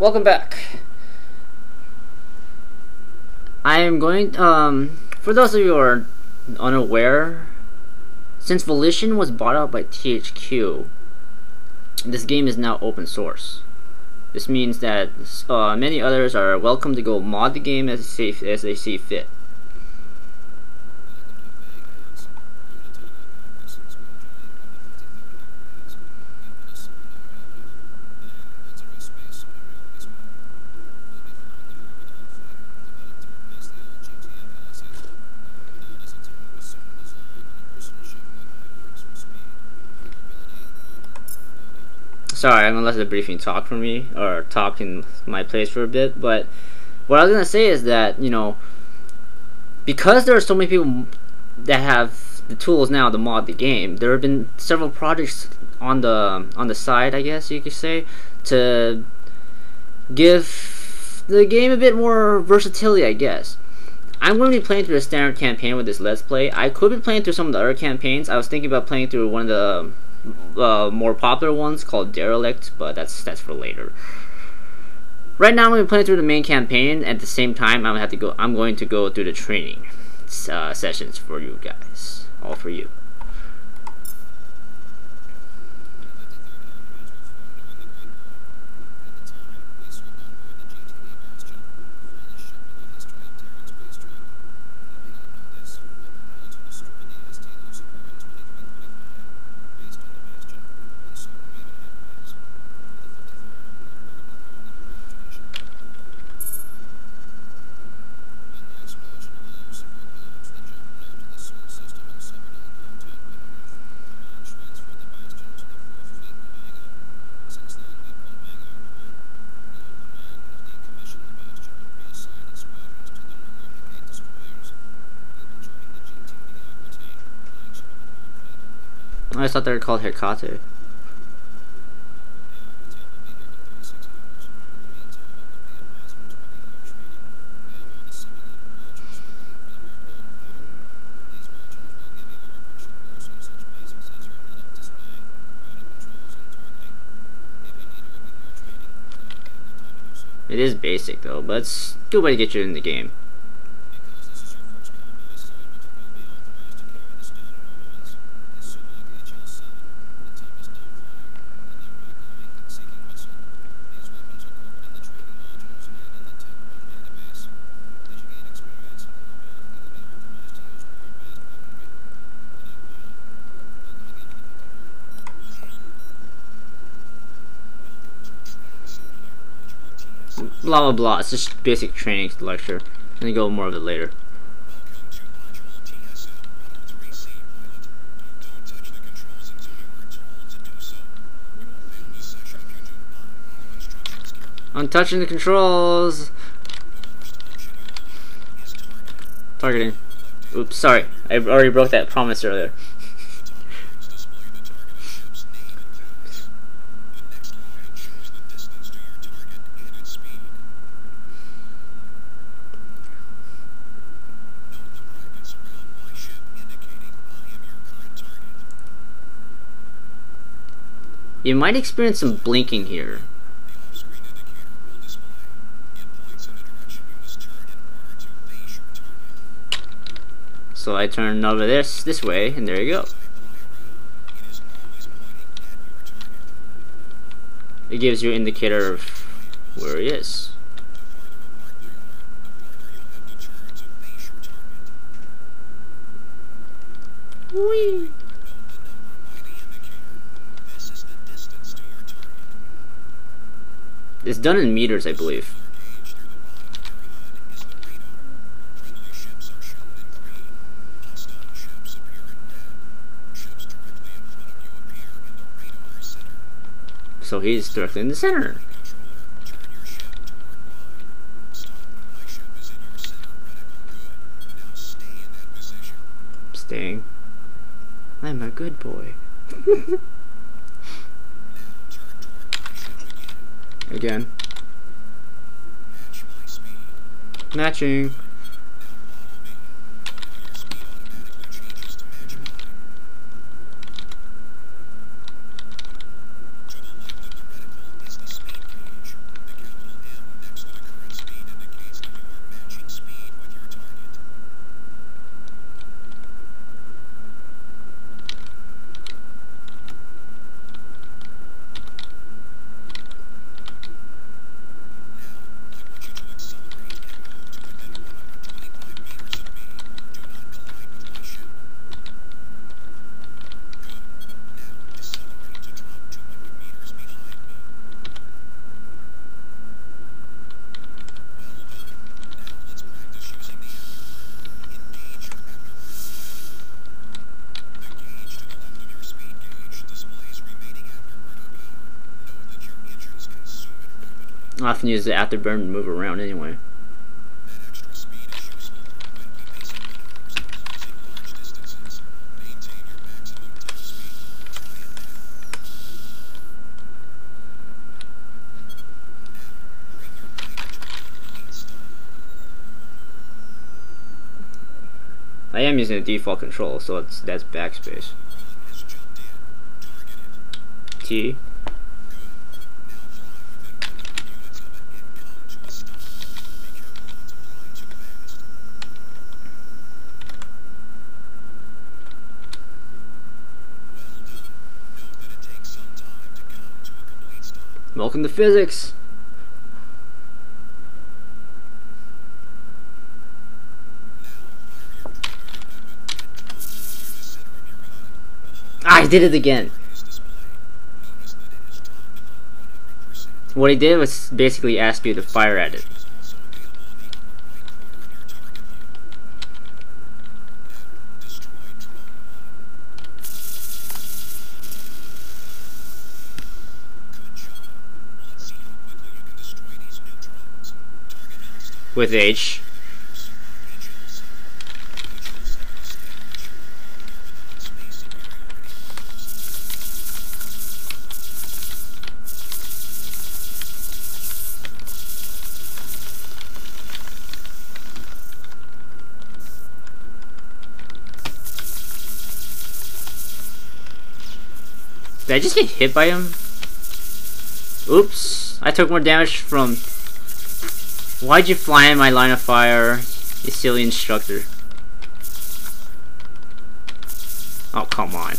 Welcome back. I am going, um, for those of you who are unaware, since Volition was bought out by THQ, this game is now open source. This means that uh, many others are welcome to go mod the game as they, as they see fit. Sorry, I'm gonna let the briefing talk for me or talk in my place for a bit. But what I was gonna say is that you know, because there are so many people that have the tools now to mod the game, there have been several projects on the on the side, I guess you could say, to give the game a bit more versatility, I guess. I'm going to be playing through the standard campaign with this Let's Play. I could be playing through some of the other campaigns. I was thinking about playing through one of the uh, more popular ones called Derelict, but that's that's for later. Right now, I'm going to play through the main campaign. At the same time, I'm gonna have to go. I'm going to go through the training uh, sessions for you guys, all for you. I thought they were called Hecate. It is basic though, but it's a good way to get you in the game. Blah blah blah. It's just basic training lecture. And go more of it later. I'm touching the controls. Targeting. Oops, sorry. I already broke that promise earlier. You might experience some blinking here. So I turn over this this way, and there you go. It gives you an indicator of where he is. Whee! It's done in meters, I believe. So he's directly in the center. Staying. I'm a good boy. Again. Matching. I often use the afterburn to move around anyway. I am using the default control, so it's that's backspace. T. Welcome to physics. Ah, I did it again. What he did was basically ask you to fire at it. With H. Did I just get hit by him? Oops. I took more damage from... Why'd you fly in my line of fire, you silly instructor? Oh, come on.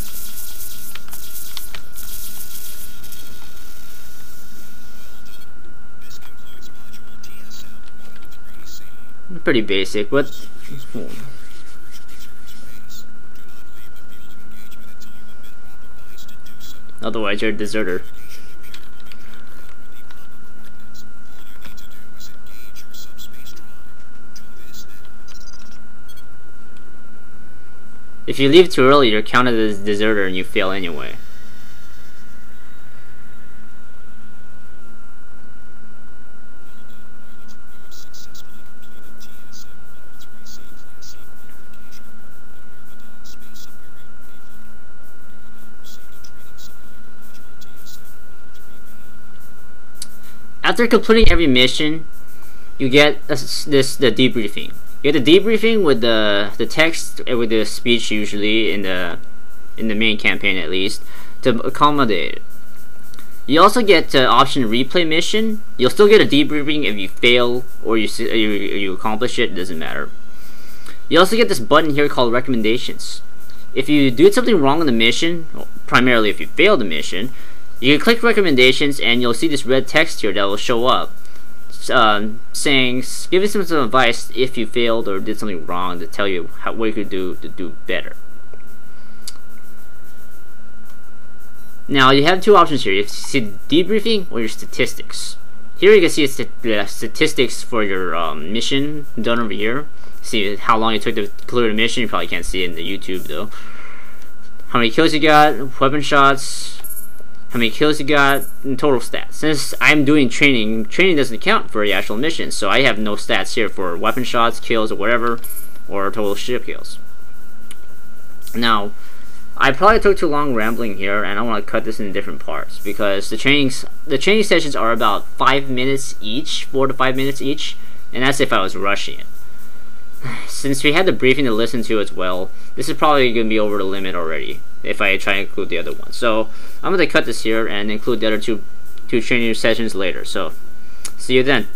Pretty basic, but... Otherwise, you're a deserter. If you leave too early, you're counted as a deserter and you fail anyway. after completing every mission, you get this, this the debriefing. You get the debriefing with the the text uh, with the speech usually in the in the main campaign at least to accommodate. You also get the option replay mission. You'll still get a debriefing if you fail or you you, you accomplish it. it doesn't matter. You also get this button here called recommendations. If you do something wrong in the mission, primarily if you fail the mission, you can click recommendations and you'll see this red text here that will show up um, saying, giving some, some advice if you failed or did something wrong to tell you how, what you could do to do better. Now you have two options here. You see debriefing or your statistics. Here you can see the statistics for your um, mission done over here. See how long it took to clear the mission. You probably can't see it in the YouTube though. How many kills you got, weapon shots, how many kills you got, and total stats. Since I'm doing training, training doesn't count for the actual mission, so I have no stats here for weapon shots, kills, or whatever, or total ship kills. Now, I probably took too long rambling here, and I want to cut this into different parts because the trainings, the training sessions are about five minutes each, four to five minutes each, and that's if I was rushing it. Since we had the briefing to listen to as well, this is probably going to be over the limit already if I try to include the other one. So I'm going to cut this here and include the other two, two training sessions later. So see you then.